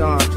done.